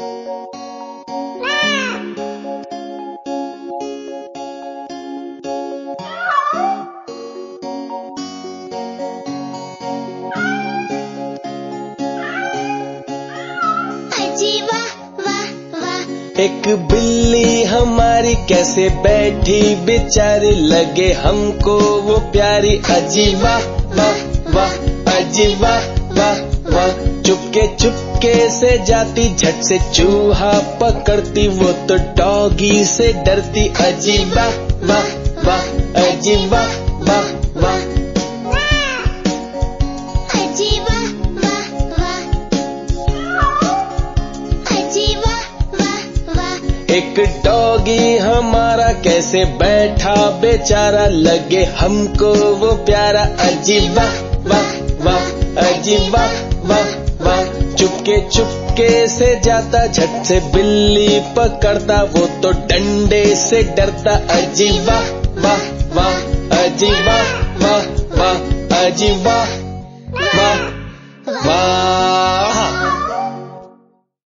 एक बिल्ली हमारी कैसे बैठी, बेचारी लगे हमको वो प्यारी। अजी, वाह वाह अजीबा वाह वाह चुपके चुपके चुपके से जाती झट से चूहा पकड़ती वो तो डॉगी से डरती। अजी वाह वाह वाह अजी वाह वाह। एक डॉगी हमारा कैसे बैठा बेचारा लगे हमको वो प्यारा। अजीब वाह वाह वाह अजीब वाह वाह वाह। चुपके चुपके से जाता, झट से बिल्ली पकड़ता, वो तो डंडे से डरता। अजी वाह वाह वाह, अजी वाह वाह वाह, अजी वाह वाह।